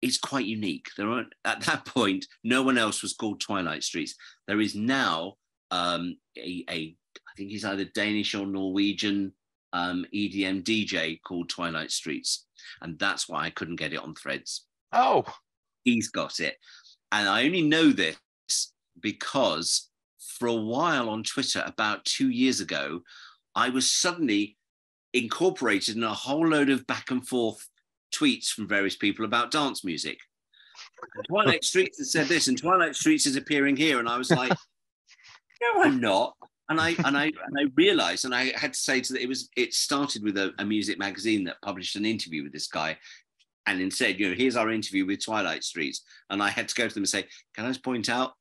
it's quite unique. There aren't at that point, no one else was called Twilight Streets. There is now um, a, a I think he's either Danish or Norwegian um, EDM DJ called Twilight Streets, and that's why I couldn't get it on Threads. Oh, he's got it, and I only know this because for a while on Twitter, about two years ago, I was suddenly incorporated in a whole load of back and forth tweets from various people about dance music. Twilight Streets has said this, and Twilight Streets is appearing here, and I was like, <laughs> "No, I'm not." And I and I and I realized, and I had to say to that it was it started with a, a music magazine that published an interview with this guy, and said, "You know, here's our interview with Twilight Streets," and I had to go to them and say, "Can I just point out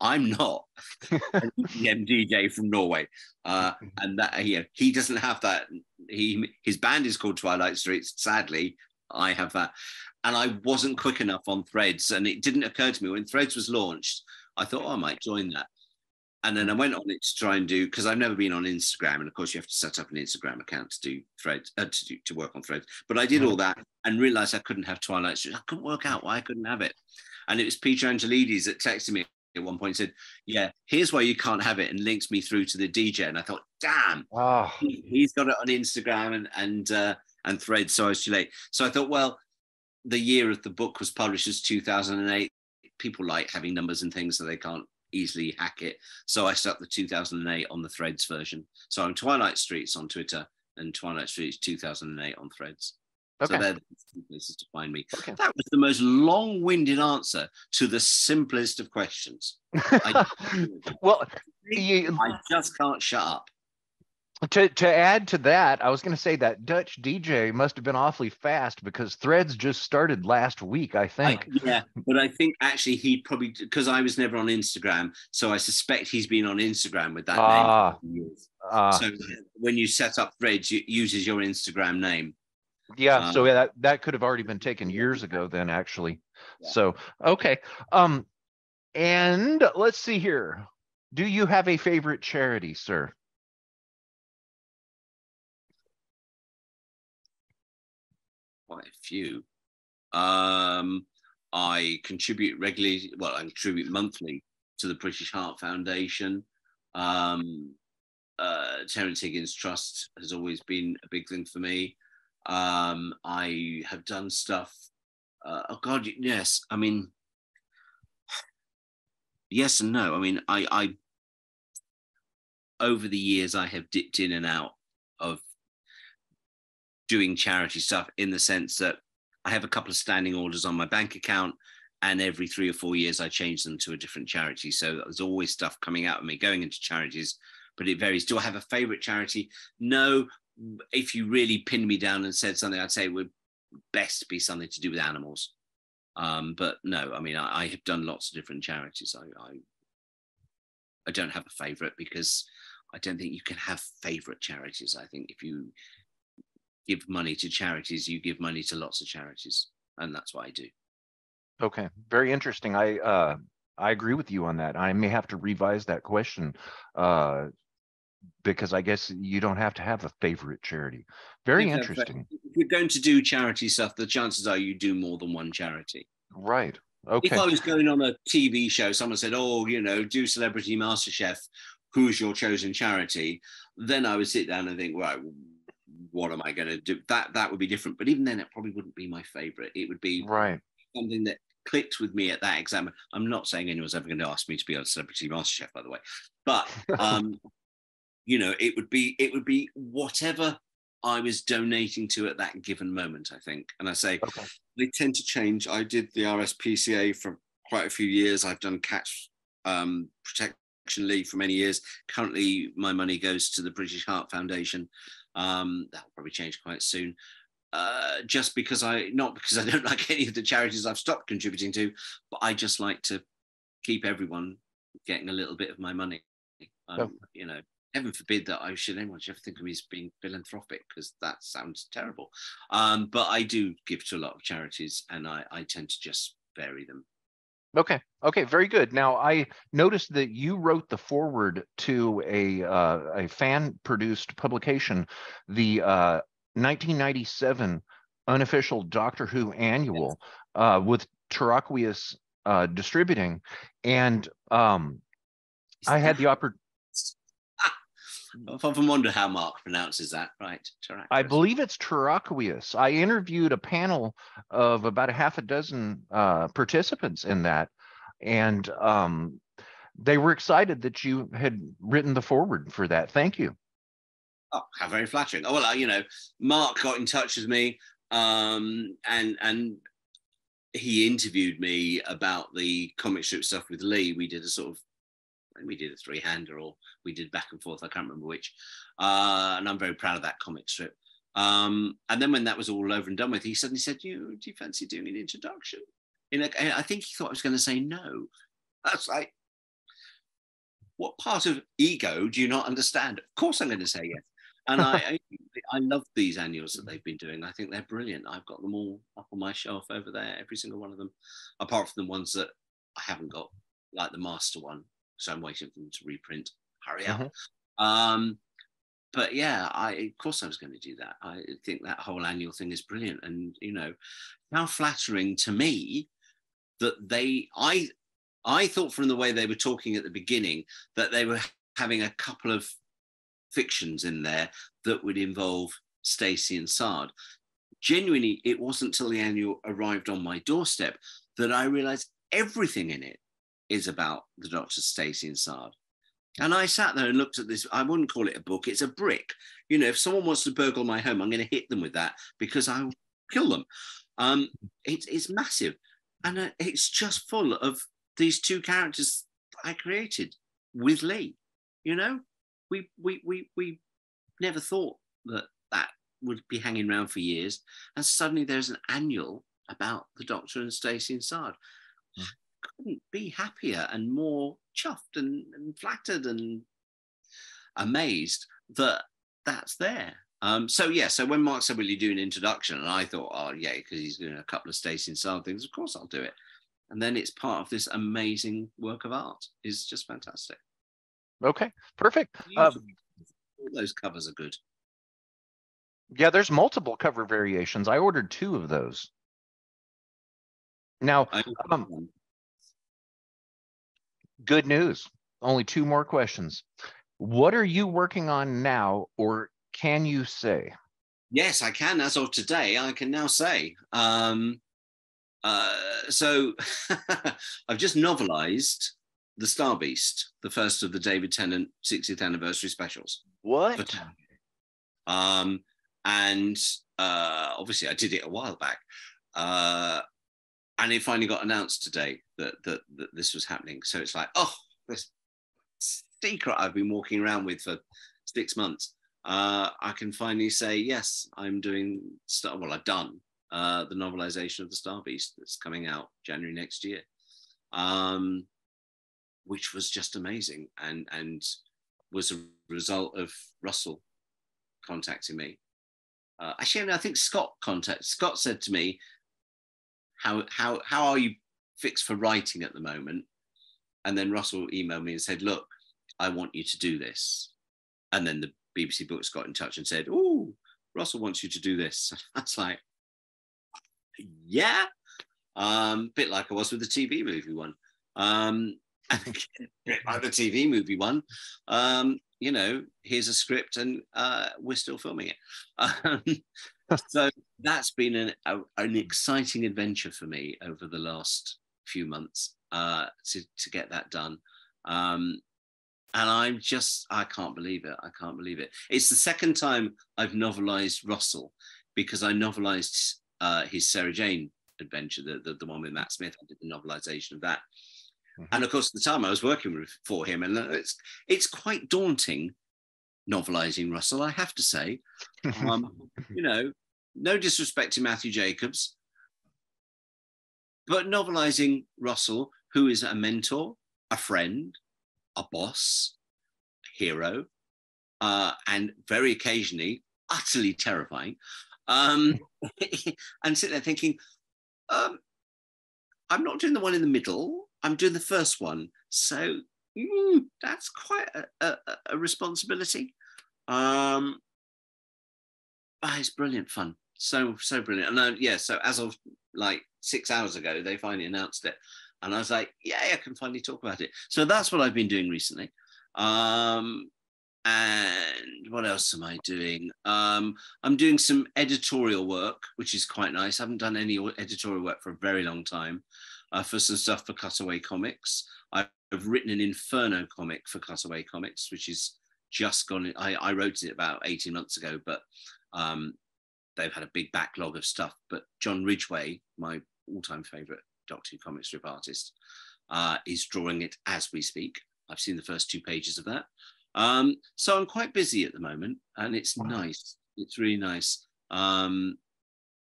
I'm not <laughs> an EDM DJ from Norway, uh, <laughs> and that you know, he doesn't have that. He his band is called Twilight Streets. Sadly, I have that, and I wasn't quick enough on Threads, and it didn't occur to me when Threads was launched. I thought oh, I might join that, and then I went on it to try and do because I've never been on Instagram, and of course you have to set up an Instagram account to do Threads uh, to do, to work on Threads. But I did all that and realized I couldn't have Twilight. I couldn't work out why I couldn't have it. And it was Peter Anghelides that texted me at one point said, "Yeah, here's why you can't have it," and links me through to the DJ. And I thought, "Damn, oh. he, has got it on Instagram and and uh, and Threads." So I was too late. So I thought, well, the year of the book was published as 2008. People like having numbers and things, so they can't easily hack it. So I stuck the 2008 on the Threads version. So I'm Twilight Streets on Twitter and Twilight Streets 2008 on Threads. Okay. So they're the places to find me. Okay. That was the most long-winded answer to the simplest of questions. <laughs> I, well, <laughs> you, I just can't shut up. To to add to that, I was going to say that Dutch DJ must have been awfully fast because Threads just started last week, I think. I, yeah, but I think actually he probably because I was never on Instagram, so I suspect he's been on Instagram with that uh, name. Uh, so when you set up Threads, it uses your Instagram name. Yeah, um, so that that could have already been taken years ago then actually. Yeah. So, okay. Um and let's see here. Do you have a favorite charity, sir? Quite a few. Um I contribute regularly, well, I contribute monthly to the British Heart Foundation. Um, uh, Terence Higgins Trust has always been a big thing for me. Um, I have done stuff. Uh, oh God, yes. I mean, yes and no. I mean, I, I over the years I have dipped in and out of doing charity stuff in the sense that I have a couple of standing orders on my bank account, and every three or four years I change them to a different charity. So there's always stuff coming out of me going into charities, but it varies. Do I have a favorite charity? No, if you really pinned me down and said something, I'd say it would best be something to do with animals. Um, but no, I mean, I, I, have done lots of different charities. I, I, I don't have a favorite because I don't think you can have favorite charities. I think if you give money to charities, you give money to lots of charities, and that's what I do. Okay, very interesting. I uh, I agree with you on that. I may have to revise that question uh, because I guess you don't have to have a favorite charity. Very interesting. If you're going to do charity stuff, the chances are you do more than one charity. Right. Okay. If I was going on a TV show, someone said, "Oh, you know, do Celebrity MasterChef. Who's your chosen charity?" Then I would sit down and think, right, what am I going to do? That that would be different. But even then, it probably wouldn't be my favorite. It would be right something that clicked with me at that exam. I'm not saying anyone's ever going to ask me to be on Celebrity MasterChef, by the way, but <laughs> um, you know it would be it would be whatever i was donating to at that given moment i think and i say okay. they tend to change i did the rspca for quite a few years i've done catch um, Protection League for many years currently my money goes to the british heart foundation um, that'll probably change quite soon uh, just because I not because I don't <laughs> like any of the charities I've stopped contributing to, but I just like to keep everyone getting a little bit of my money. Um, oh. You know, heaven forbid that I should anyone should ever think of me as being philanthropic because that sounds terrible. Um, but I do give to a lot of charities, and I, I tend to just vary them. Okay. Okay. Very good. Now I noticed that you wrote the foreword to a uh, a fan produced publication, the uh, 1997 unofficial Doctor Who annual uh, with Terraqueous uh, distributing, and um, I had the opportunity. I've often wondered how Mark pronounces that. Right, I believe it's Terraqueous. I interviewed a panel of about a half a dozen uh, participants in that, and um, they were excited that you had written the foreword for that. Thank you. Oh, how very flattering. Oh well, uh, you know, Mark got in touch with me, um, and and he interviewed me about the comic strip stuff with Lee. We did a sort of we did a three hander or we did back and forth. I can't remember which. Uh, and I'm very proud of that comic strip. Um, and then when that was all over and done with, he suddenly said, "You do you fancy doing an introduction?" In a, I think he thought I was going to say no. That's like, what part of ego do you not understand? Of course, I'm going to say yes and I, <laughs> I, I love these annuals that they've been doing. I think they're brilliant. I've got them all up on my shelf over there, every single one of them, apart from the ones that I haven't got, like the master one. So I'm waiting for them to reprint. Hurry up. Mm-hmm. Um, but yeah, I of course I was going to do that. I think that whole annual thing is brilliant, and you know, how flattering to me that they I I thought from the way they were talking at the beginning that they were having a couple of fictions in there that would involve Stacy and Ssard. Genuinely, it wasn't till the annual arrived on my doorstep that I realized everything in it is about the Doctor Stacy and Ssard. And I sat there and looked at this. I wouldn't call it a book, it's a brick. You know, if someone wants to burgle my home, I'm going to hit them with that because I'll kill them. Um, it, it's massive. And uh, it's just full of these two characters I created with Lee, you know? we we we we never thought that that would be hanging around for years, and suddenly there's an annual about the Doctor and Stacy and Ssard. Couldn't be happier and more chuffed and, and flattered and amazed that that's there. Um, so yeah, so when Mark said, "Will you do an introduction?" and I thought, "Oh yeah," because he's doing a couple of Stacy and Ssard things. Of course, I'll do it. And then it's part of this amazing work of art. is just fantastic. Okay, perfect. Um, those covers are good. Yeah, there's multiple cover variations. I ordered two of those. Now, um, good news. Only two more questions. What are you working on now, or can you say? Yes, I can. As of today, I can now say. Um, uh, so <laughs> I've just novelized the Star Beast, the first of the David Tennant 60th anniversary specials. What? Um, and uh, obviously, I did it a while back. Uh, and it finally got announced today that, that, that this was happening. So it's like, oh, this secret I've been walking around with for six months. Uh, I can finally say, yes, I'm doing, Star, well, I've done uh, the novelization of The Star Beast that's coming out January next year. Um, which was just amazing and and was a result of Russell contacting me. Uh, actually, I think Scott contact Scott said to me, "How how how are you fixed for writing at the moment?" And then Russell emailed me and said, "Look, I want you to do this." And then the BBC Books got in touch and said, "Oh, Russell wants you to do this." <laughs> That's like, yeah, um, bit like I was with the TV movie one. Um, <laughs> like the TV movie one. Um, you know, here's a script and uh, we're still filming it. <laughs> Um, so that's been an, a, an exciting adventure for me over the last few months uh, to, to get that done. Um, and I'm just, I can't believe it. I can't believe it. It's the second time I've novelized Russell because I novelized uh, his Sarah Jane adventure, the, the, the one with Matt Smith. I did the novelization of that. Mm-hmm. And of course, at the time I was working with, for him, and it's it's quite daunting novelizing Russell, I have to say. <laughs> Um, you know, no disrespect to Matthew Jacobs, but novelizing Russell, who is a mentor, a friend, a boss, a hero, uh, and very occasionally utterly terrifying. Um, <laughs> and sitting there thinking, um, I'm not doing the one in the middle. I'm doing the first one. So mm, that's quite a, a, a responsibility. Um, oh, it's brilliant fun. So, so brilliant. And uh, yeah, so as of like six hours ago, they finally announced it. And I was like, yeah, I can finally talk about it. So that's what I've been doing recently. Um, and what else am I doing? Um, I'm doing some editorial work, which is quite nice. I haven't done any editorial work for a very long time uh, for some stuff for Cutaway Comics. I've written an Inferno comic for Cutaway Comics, which is just gone. I, I wrote it about 18 months ago, but um, they've had a big backlog of stuff. But John Ridgway, my all time favorite Doctor Who comic strip artist, uh, is drawing it as we speak. I've seen the first two pages of that. Um, so I'm quite busy at the moment, and it's wow. nice. It's really nice. Um,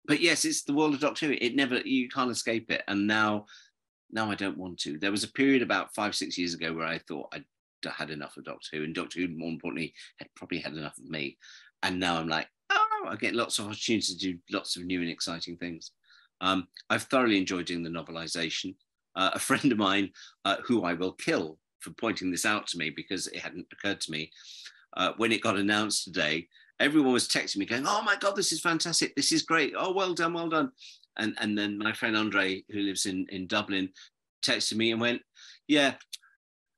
but yes, it's the world of Doctor Who. It never you can't escape it. And now, now I don't want to. There was a period about five six years ago where I thought I'd had enough of Doctor Who, and Doctor Who, more importantly, had probably had enough of me. And now I'm like, oh, I get lots of opportunities to do lots of new and exciting things. Um, I've thoroughly enjoyed doing the novelization. Uh, a <laughs> friend of mine, uh, who I will kill for pointing this out to me because it hadn't occurred to me. Uh, when it got announced today, everyone was texting me going, "Oh my god, this is fantastic! This is great! Oh, well done, well done!" And and then my friend Andre, who lives in in Dublin, texted me and went, "Yeah,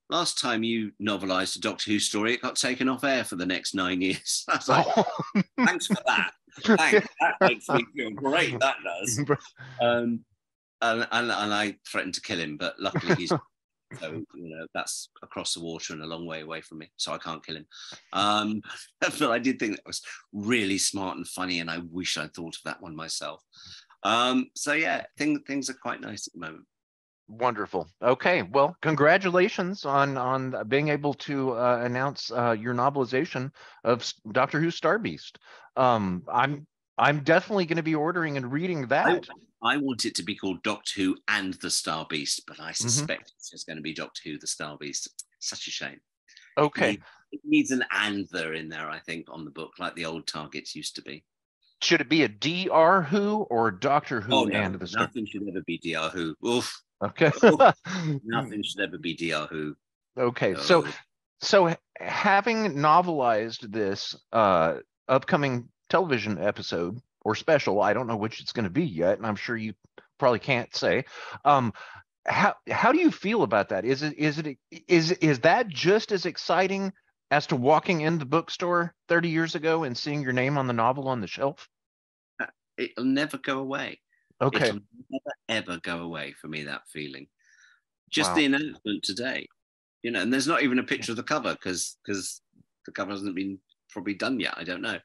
last time you novelized a Doctor Who story, it got taken off air for the next nine years." <laughs> I was like, oh. <laughs> "Thanks for that. <laughs> Thanks. That makes me feel great. That does." <laughs> Um, and, and, and I threatened to kill him, but luckily he's <laughs> So you know that's across the water and a long way away from me, so I can't kill him. Um, but I did think that was really smart and funny, and I wish I'd thought of that one myself. Um, so yeah, things things are quite nice at the moment. Wonderful. Okay, well, congratulations on on being able to uh, announce uh, your novelization of Doctor Who Star Beast. Um, I'm I'm definitely going to be ordering and reading that. I want it to be called Doctor Who and the Star Beast, but I mm-hmm. suspect mm-hmm. it's just going to be Doctor Who, the Star Beast. Such a shame. Okay. It needs, an and there in there, I think, on the book, like the old targets used to be. Should it be a DR Who or Doctor Who oh, no, and the Star? Nothing should ever be DR Who. Oof. Okay. <laughs> <laughs> nothing should ever be DR Who. Okay. So, so having novelized this uh, upcoming television episode or special. I don't know which it's going to be yet, and I'm sure you probably can't say. Um, how how do you feel about that? Is it is it is is that just as exciting as to walking in the bookstore 30 years ago and seeing your name on the novel on the shelf? Uh, it'll never go away. Okay. It'll never ever go away for me that feeling. Just wow. the announcement today, you know, and there's not even a picture of the cover because because the cover hasn't been probably done yet. I don't know.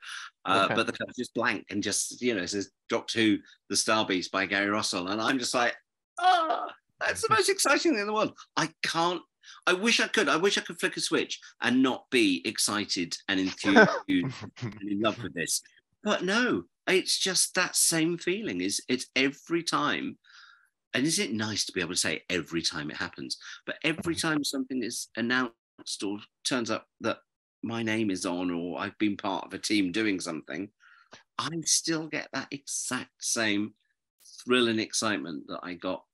Uh, okay. But the cover's just blank and just, you know, it says Doctor Who, The Star Beast by Gary Russell. And I'm just like, oh, that's the most exciting thing in the world. I can't, I wish I could. I wish I could flick a switch and not be excited and <laughs> enthused and in love with this. But no, it's just that same feeling. Is it's every time, and is it nice to be able to say every time it happens? But every mm-hmm. time something is announced or turns up that my name is on or I've been part of a team doing something, I still get that exact same thrill and excitement that I got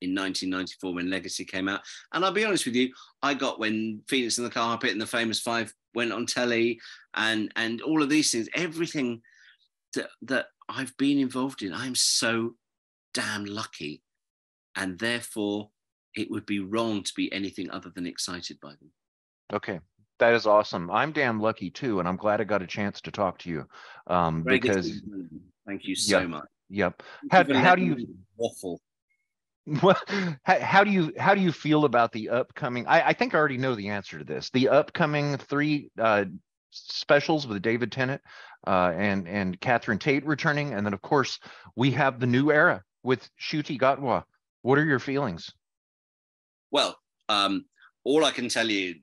in 1994 when Legacy came out. And I'll be honest with you, I got when Phoenix and the Carpet and the Famous Five went on telly and and all of these things, everything that that I've been involved in, I'm so damn lucky. And therefore it would be wrong to be anything other than excited by them. Okay, that is awesome. I'm damn lucky too, and I'm glad I got a chance to talk to you. Um, because thank you so much. Yep. How, how do you waffle? <laughs> Well, how, how, do you how do you feel about the upcoming? I, I think I already know the answer to this. The upcoming three uh, specials with David Tennant uh, and and Catherine Tate returning, and then of course we have the new era with Ncuti Gatwa. What are your feelings? Well, um, all I can tell you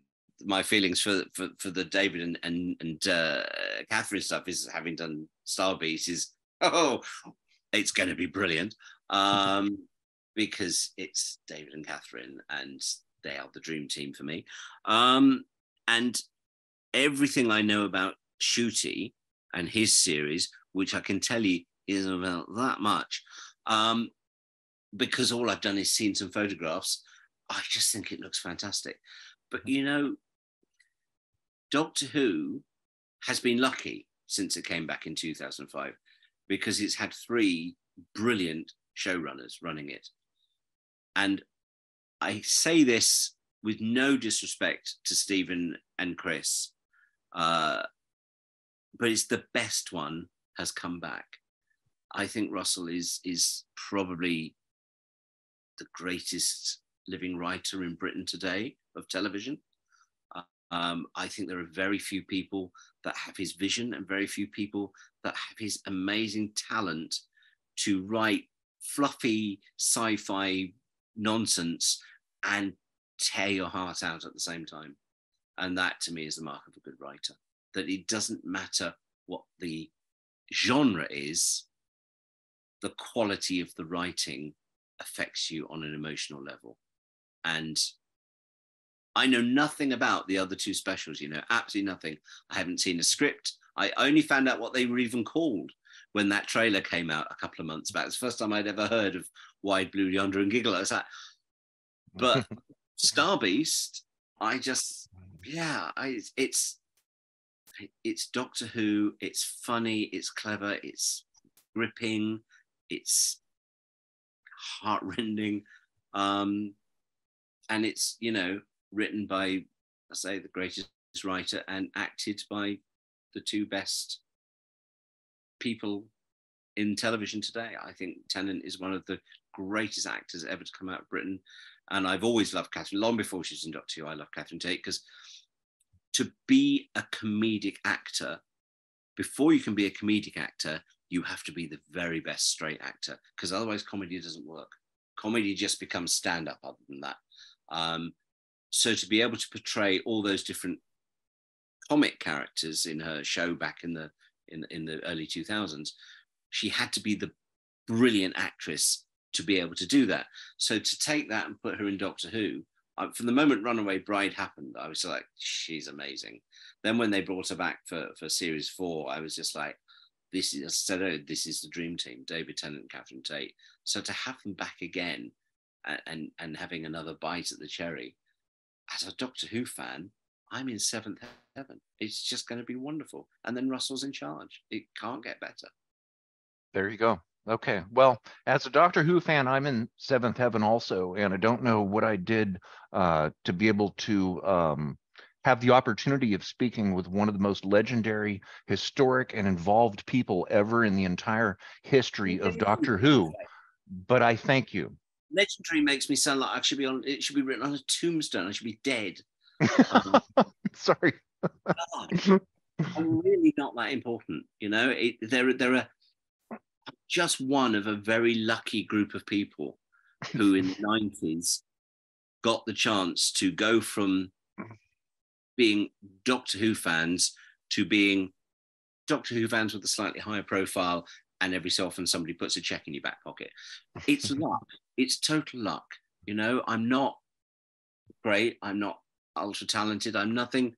my feelings for for, for the David and and, and uh, Catherine stuff is having done Star Beast is <laughs> Oh, it's going to be brilliant <laughs> um, because it's David and Catherine, and they are the dream team for me. Um, and everything I know about Ncuti and his series, which I can tell you isn't about that much, um, because all I've done is seen some photographs. I just think it looks fantastic. But you know, Doctor Who has been lucky since it came back in 2005 because it's had three brilliant showrunners running it. And I say this with no disrespect to Steven and Chris, uh, but it's the best one has come back. I think Russell is is probably the greatest living writer in Britain today of television. Um, I think there are very few people that have his vision and very few people that have his amazing talent to write fluffy sci-fi nonsense and tear your heart out at the same time. And that to me is the mark of a good writer. That it doesn't matter what the genre is, the quality of the writing affects you on an emotional level. And I know nothing about the other two specials, you know, absolutely nothing. I haven't seen a script. I only found out what they were even called when that trailer came out a couple of months back. It's the first time I'd ever heard of Wild Blue Yonder and Giggle. Was like, <laughs> but Star Beast, I just, yeah, I, it's, it's Doctor Who. It's funny. It's clever. It's gripping. It's heartrending. Um, and it's, you know, written by, I say, the greatest writer and acted by the two best people in television today. I think Tennant is one of the greatest actors ever to come out of Britain. And I've always loved Catherine, long before she was in Doctor Who, I love Catherine Tate because to be a comedic actor, before you can be a comedic actor, you have to be the very best straight actor because otherwise comedy doesn't work. Comedy just becomes stand up other than that. Um, so to be able to portray all those different comic characters in her show back in the in, in the early 2000s she had to be the brilliant actress to be able to do that so to take that and put her in doctor who I, from the moment runaway bride happened i was like she's amazing then when they brought her back for for series four i was just like this is I said, oh, this is the dream team david tennant and catherine tate so to have them back again and, and, and having another bite at the cherry as a Doctor Who fan, I'm in seventh heaven. It's just going to be wonderful. And then Russell's in charge. It can't get better. There you go. Okay. Well, as a Doctor Who fan, I'm in seventh heaven also, and I don't know what I did uh, to be able to um, have the opportunity of speaking with one of the most legendary, historic, and involved people ever in the entire history of Doctor Who. But I thank you legendary makes me sound like I should be on. It should be written on a tombstone. I should be dead. Um, <laughs> Sorry. I'm really not that important. You know, it, there there are just one of a very lucky group of people who in the <laughs> 90s got the chance to go from being Doctor Who fans to being Doctor Who fans with a slightly higher profile and every so often somebody puts a check in your back pocket. It's <laughs> luck. It's total luck. You know, I'm not great. I'm not ultra talented. I'm nothing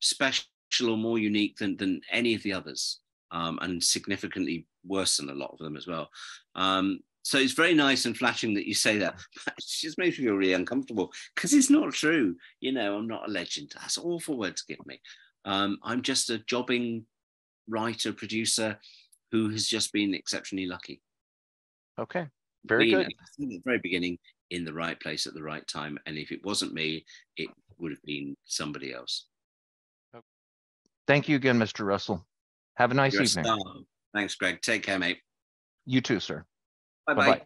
special or more unique than, than any of the others, um, and significantly worse than a lot of them as well. Um, so it's very nice and flattering that you say that. But <laughs> it just makes me feel really uncomfortable because it's not true. You know, I'm not a legend. That's an awful word to give me. Um, I'm just a jobbing writer, producer who has just been exceptionally lucky. Okay, very good. At the very beginning, in the right place at the right time. And if it wasn't me, it would have been somebody else. Thank you again, Mr. Russell. Have a nice You're evening. A Thanks, Greg. Take care, mate. You too, sir. Bye bye.